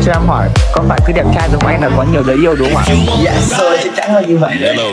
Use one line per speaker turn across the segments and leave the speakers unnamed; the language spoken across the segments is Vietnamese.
anh cho em hỏi Có phải cứ đẹp trai giống anh là có nhiều đứa yêu đúng không ạ?
Dạ rồi chắc chắn là như vậy.
Hello,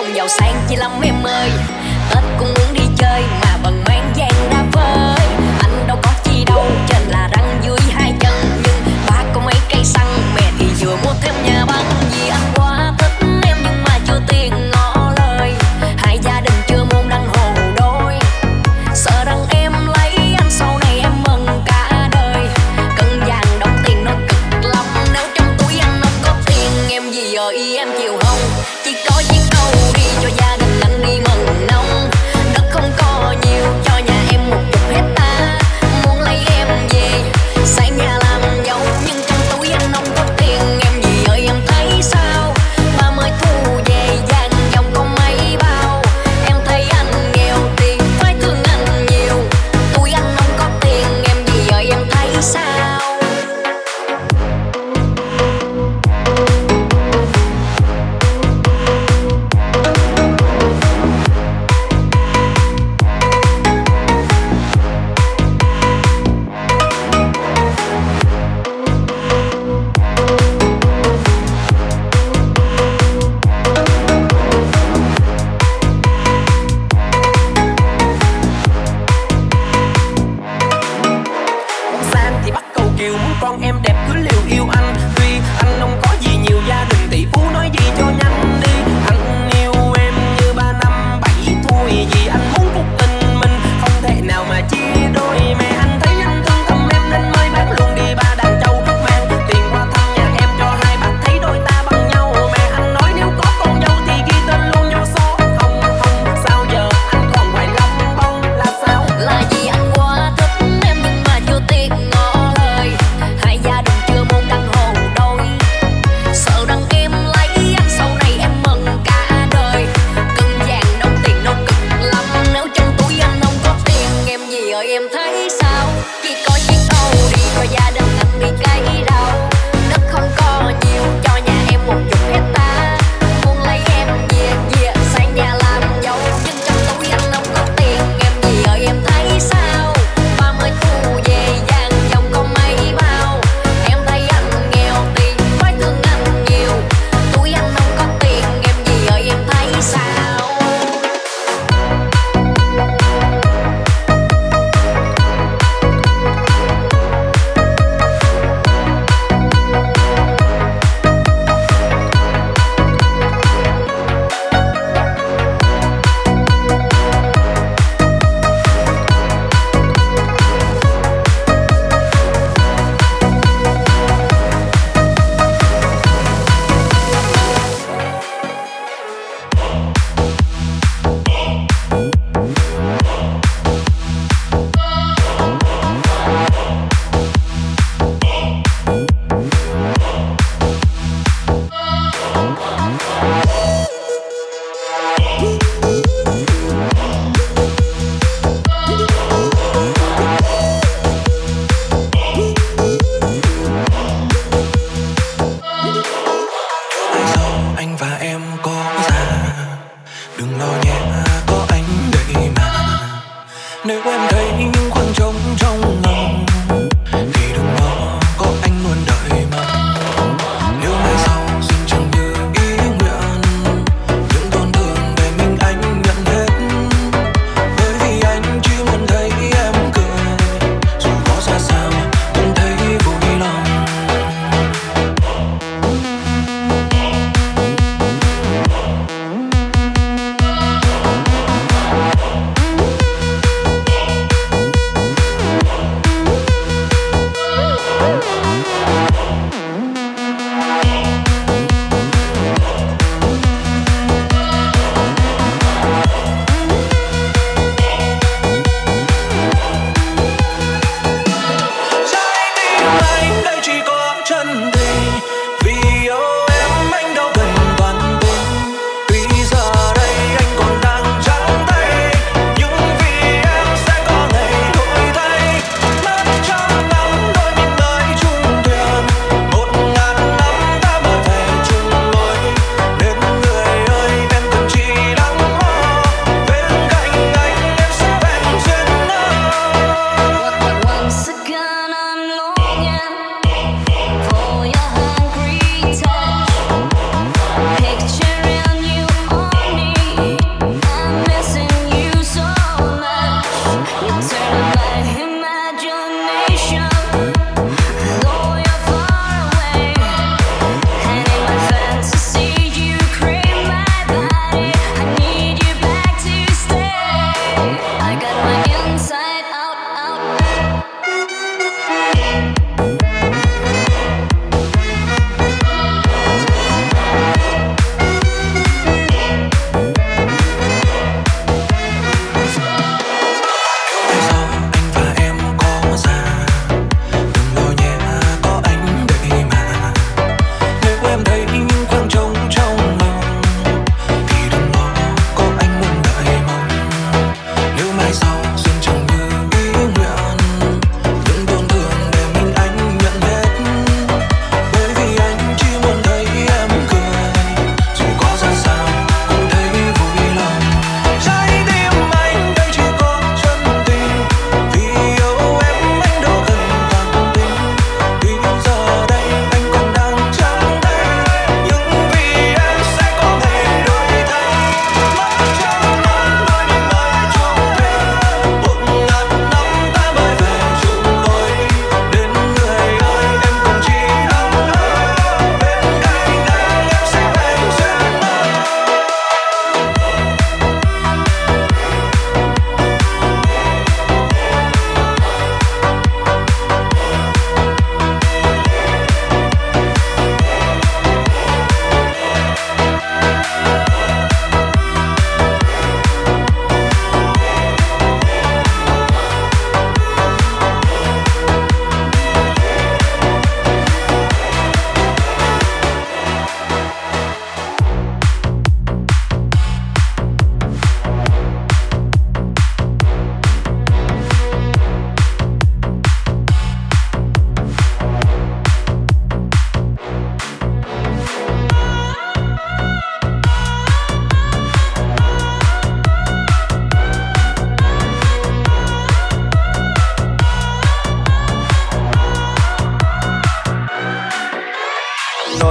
không giàu sang, chỉ lắm em ơi tết cũng muốn đi chơi mà bằng mang gian ra vơi.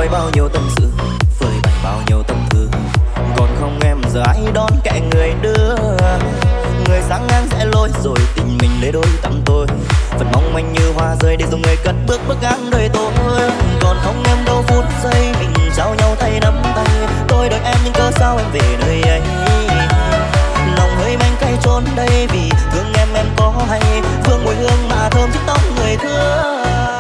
Bao
nhiêu tâm sự phơi bày bao nhiêu tâm tư. Còn không em, giờ ai đón kẻ người đưa. Người sáng ngang sẽ lôi rồi tình mình lấy đôi tặng tôi. Phần mong manh như hoa rơi để dùng người cất bước bước ngang đời tôi. Còn không em đâu, phút giây mình trao nhau tay nắm tay. Tôi đợi em nhưng cớ sao em về nơi ấy? Lòng hơi manh cay trốn đây vì thương em em có hay. Phương mùi hương mà thơm chiếc tóc người thương.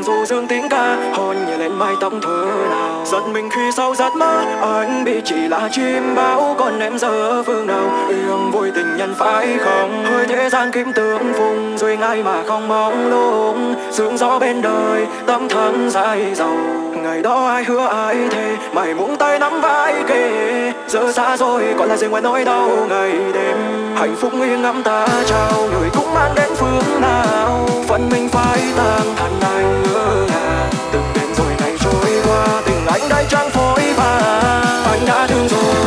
nàng du dương tiếng ca hôn nhẹ lên mái tóc thơ nào. Giật mình khi sau giấc mơ, anh bị chỉ là chim bão. Còn em giờ phương nào yêu vui tình nhân phải không? Hơi thế gian kim tướng phùng, duy ngay mà không mong lung sương gió bên đời, tâm tháng dài giàu ngày đó ai hứa ai thề, mày muốn tay nắm vai kề. Giờ xa rồi, còn là gì ngoài nỗi đau ngày đêm hạnh phúc nghi ngắm ta trao, người cũng mang đến phương nào. Phận mình phải tan thản anh ngỡ ngàng. Từng đêm rồi ngày trôi qua, tình anh đã trang phối và anh đã thương rồi.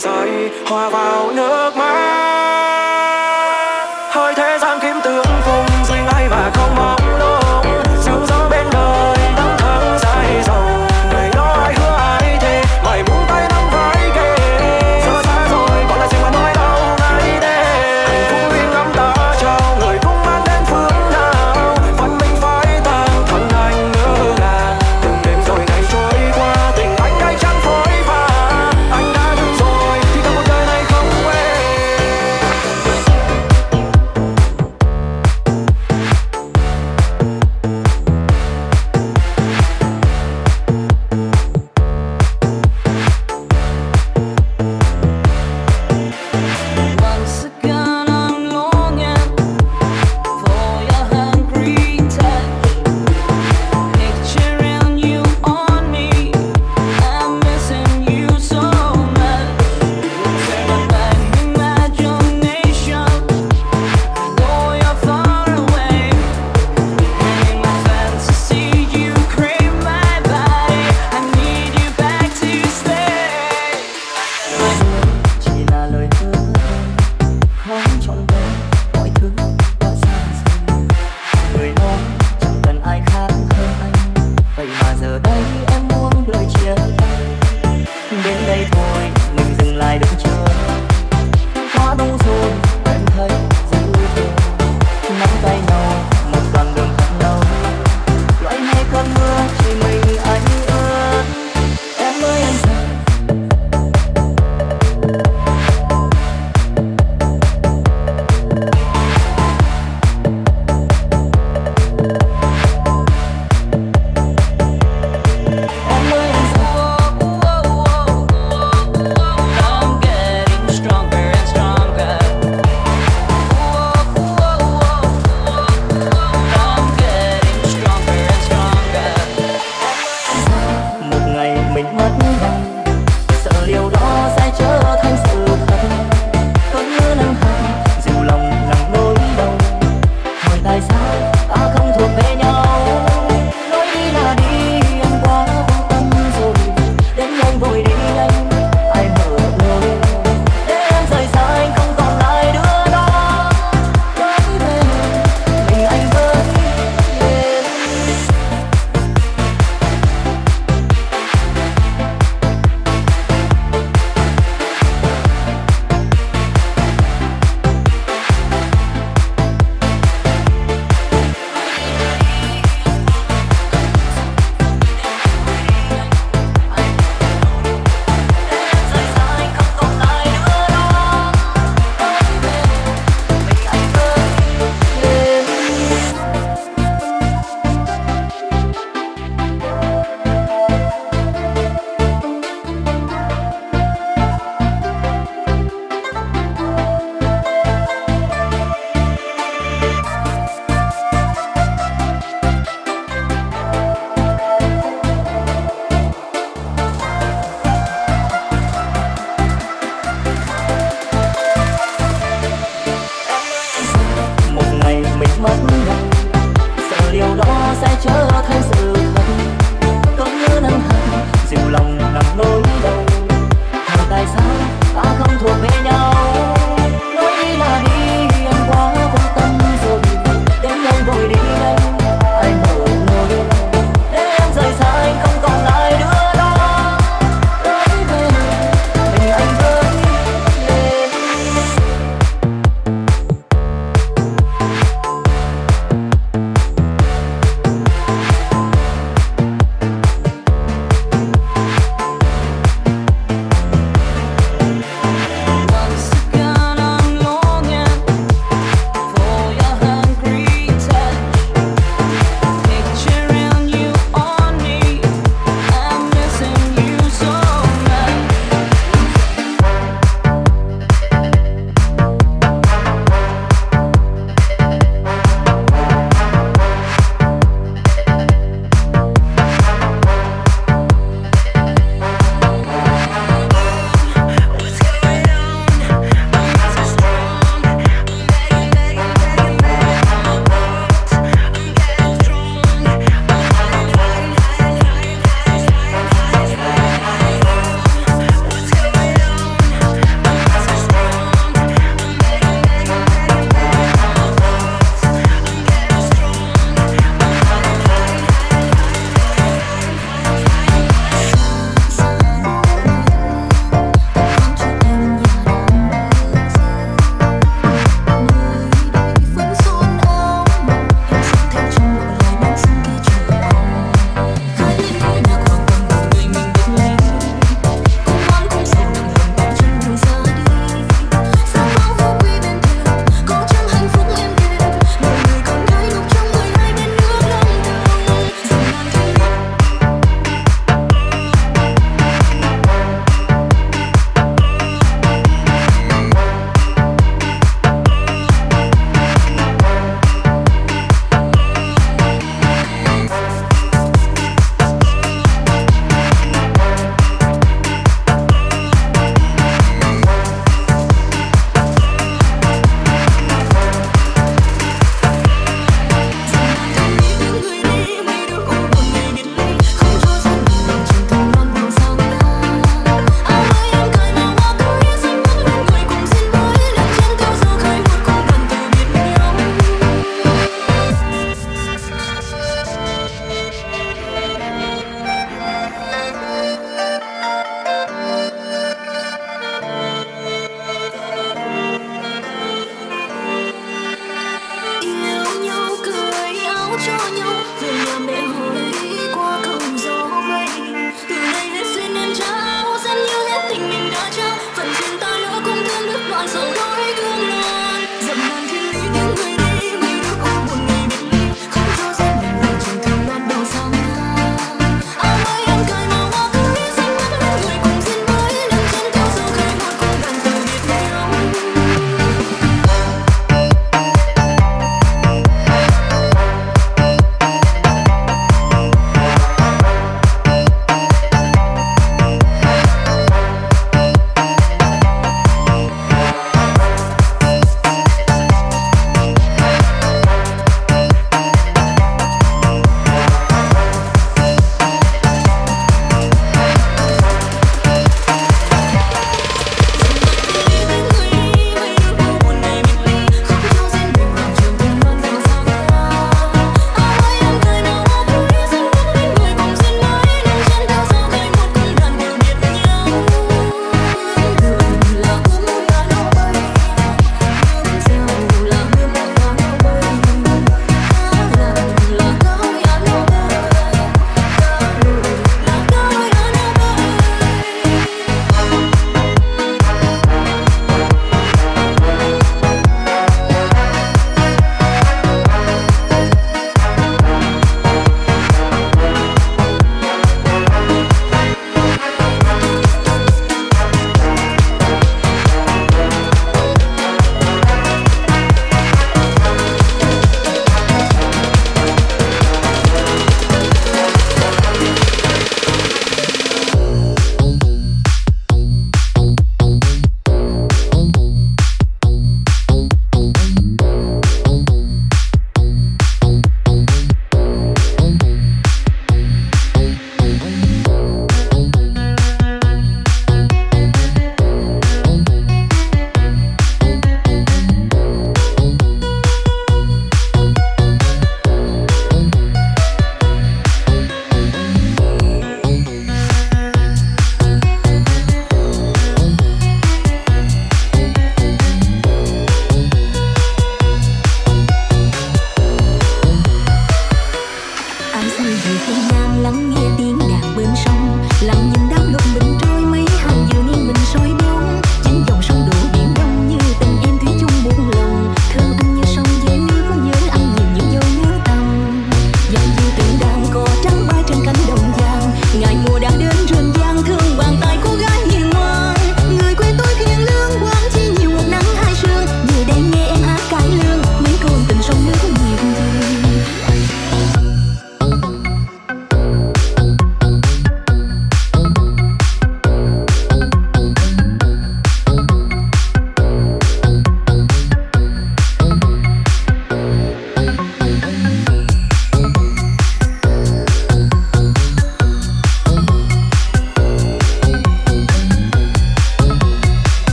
dòng hòa vào nước.